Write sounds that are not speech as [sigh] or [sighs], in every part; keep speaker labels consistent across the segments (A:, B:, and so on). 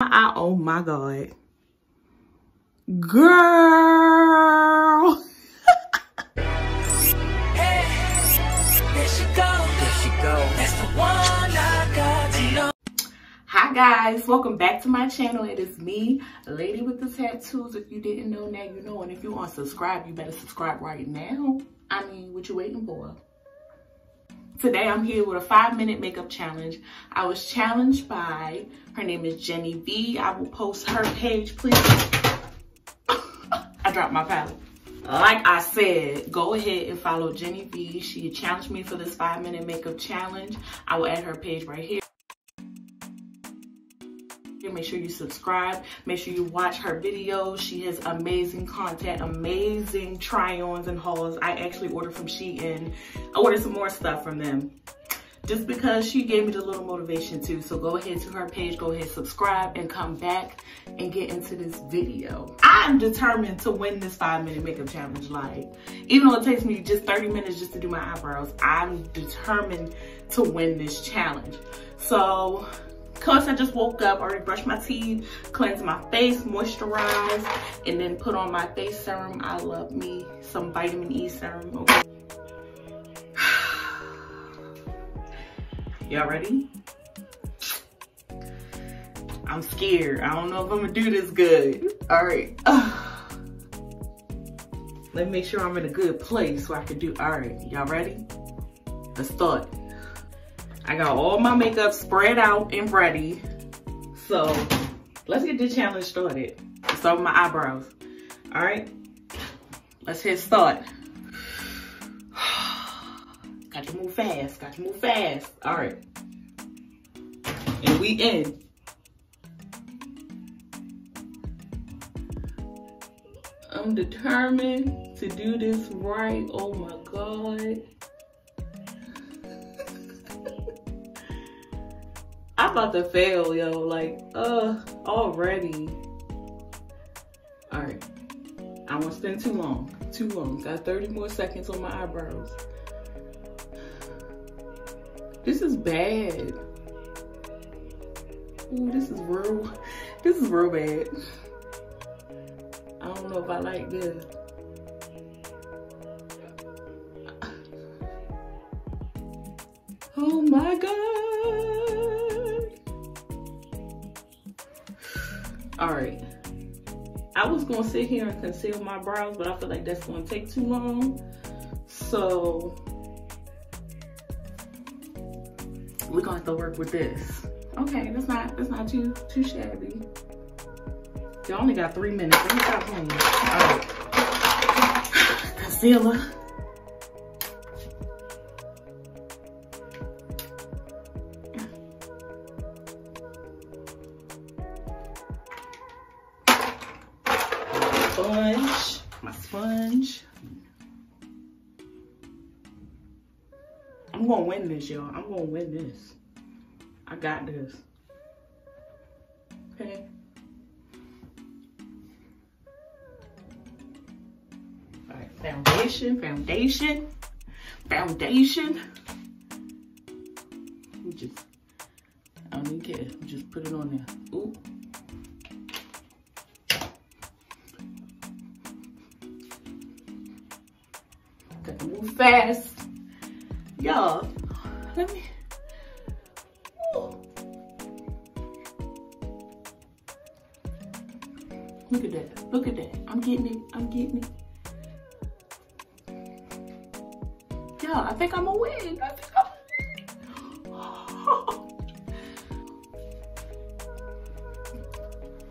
A: I, oh my God. Girl. [laughs] Hi guys, welcome back to my channel. It is me, Lady with the Tattoos. If you didn't know, now you know. And if you want to subscribe, you better subscribe right now. I mean, what you waiting for? Today I'm here with a five minute makeup challenge. I was challenged by, her name is Jenny Vee. I will post her page, please. I dropped my palette. Like I said, go ahead and follow Jenny Vee. She challenged me for this five minute makeup challenge. I will add her page right here. Make sure you subscribe. Make sure you watch her videos. She has amazing content, amazing try-ons and hauls. I actually ordered from Shein. I ordered some more stuff from them just because she gave me the little motivation too. So go ahead to her page, go ahead, subscribe and come back and get into this video. I'm determined to win this five minute makeup challenge. Like, even though it takes me just 30 minutes just to do my eyebrows, I'm determined to win this challenge. So Cause I just woke up, already brushed my teeth, cleansed my face, moisturized, and then put on my face serum. I love me some vitamin E serum, okay? [sighs] Y'all ready? I'm scared. I don't know if I'm gonna do this good. All right. [sighs] Let me make sure I'm in a good place so I can do, all right, y'all ready? Let's start. I got all my makeup spread out and ready. So let's get this challenge started. Start with my eyebrows. All right, let's hit start. [sighs] got to move fast, got to move fast. All right, and we in. I'm determined to do this right. Oh my God. I'm about to fail, yo. Like, uh, already. All right. I won't spend too long. Too long. Got 30 more seconds on my eyebrows. This is bad. Ooh, this is real. [laughs] This is real bad. I don't know if I like this. Oh my God. All right. I was gonna sit here and conceal my brows, but I feel like that's gonna take too long. So we're gonna have to work with this. Okay, that's not that's not too too shabby. You only got three minutes. Let me stop playing. All right. Concealer. I'm gonna win this, y'all. I'm gonna win this. I got this. Okay. All right, foundation, foundation, foundation. just, I don't even care. Just put it on there. Ooh. Gotta move fast. Let me. Look at that. Look at that. I'm getting it. I'm getting it. Yeah, I think I'm gonna win. I think I'm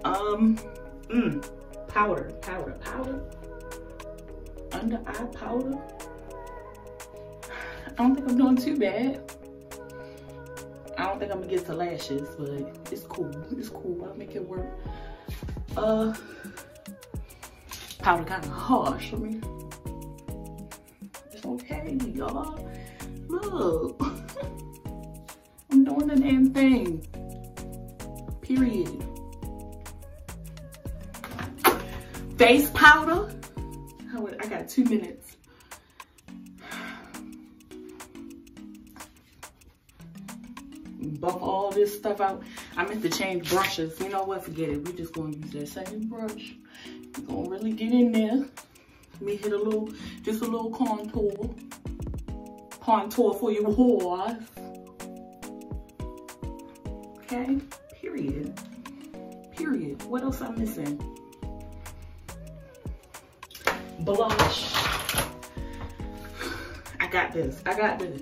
A: [laughs] Um, mm, powder, powder, powder. Under eye powder. I don't think I'm doing too bad. I don't think I'm gonna get to lashes, but it's cool. It's cool. I'll make it work. Uh, powder kind of harsh. I mean, it's okay, y'all. Look, [laughs] I'm doing the damn thing. Period. Face powder. I got two minutes. Buff all this stuff out. I meant to change brushes. You know what? Forget it. We're just going to use that same brush. We're going to really get in there. Let me hit a little, just a little contour. Contour for you horse. Okay, period. Period. What else I'm missing? Blush. [sighs] I got this. I got this.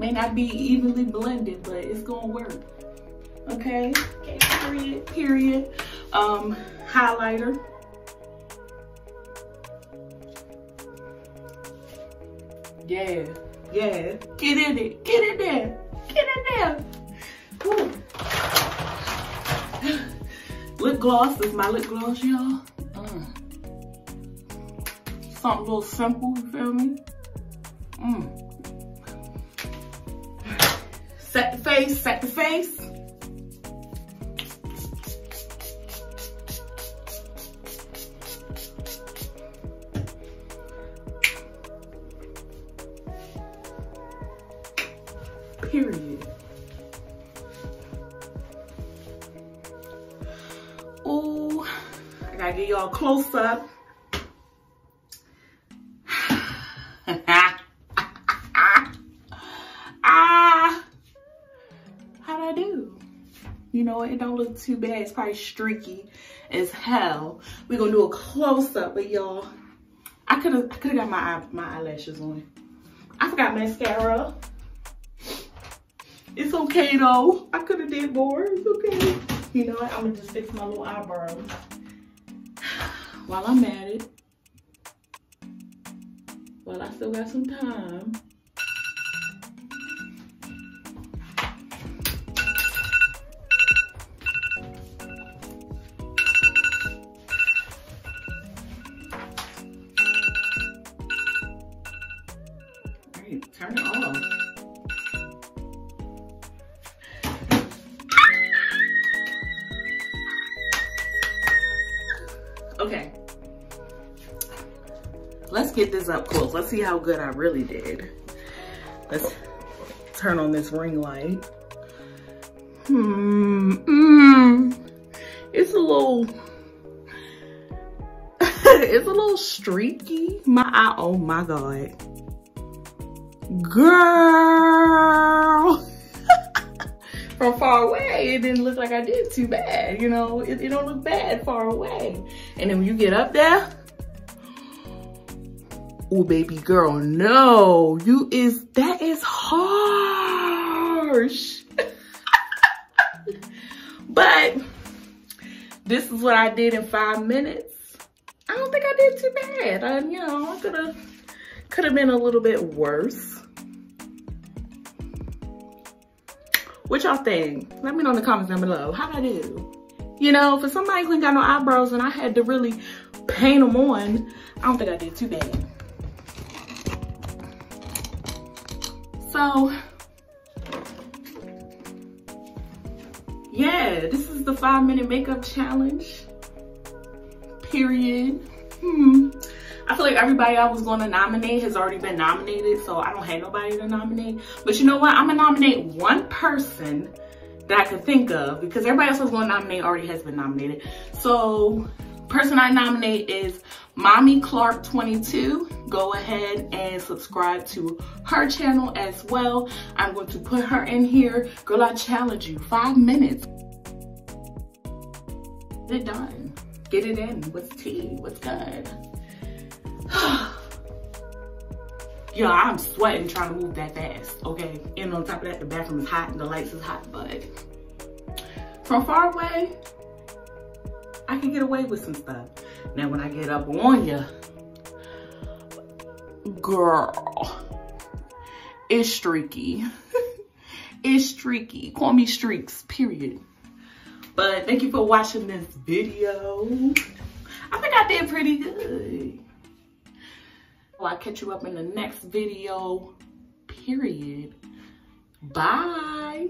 A: May not be evenly blended, but it's gonna work. Okay? Okay, period, period. Um, highlighter. Yeah, yeah. Get in it. Get in there. Get in there. Woo. Lip gloss is my lip gloss, y'all. Uh. Something a little simple, you feel me? Mm. Set the face, set the face. Period. Oh, I gotta get y'all close up. You know, it don't look too bad. It's probably streaky as hell. We're gonna do a close up, but y'all, I could have, I could have got my eye, my eyelashes on. I forgot mascara. It's okay though. I could have did more. It's okay. You know what? I'm gonna just fix my little eyebrows while I'm at it. While I still got some time. Let's get this up close. Let's see how good I really did. Let's turn on this ring light. Hmm. Mm. It's a little. [laughs] it's a little streaky. My eye. Oh my god. Girl. [laughs] From far away, it didn't look like I did too bad. You know, it, it don't look bad far away. And then when you get up there, oh baby girl, no, you is, that is harsh. [laughs] but this is what I did in five minutes. I don't think I did too bad. I, you know, I could have, could have been a little bit worse. What y'all think? Let me know in the comments down below. How'd I do? You know, for somebody who ain't got no eyebrows and I had to really paint them on, I don't think I did too bad. So, yeah, this is the five minute makeup challenge. Period. Hmm. I feel like everybody I was going to nominate has already been nominated, so I don't have nobody to nominate. But you know what? I'm to nominate one person that I could think of because everybody else was going to nominate already has been nominated. So, person I nominate is Mommy Clark 22. Go ahead and subscribe to her channel as well. I'm going to put her in here. Girl, I challenge you. Five minutes. Get it done. Get it in. What's tea? What's good? [sighs] yeah, I'm sweating trying to move that fast, okay? And on top of that, the bathroom is hot and the lights is hot, but from far away, I can get away with some stuff. Now, when I get up on you, girl, it's streaky. [laughs] it's streaky. Call me streaks, period. But thank you for watching this video. I think I did pretty good. Well, I'll catch you up in the next video, period. Bye.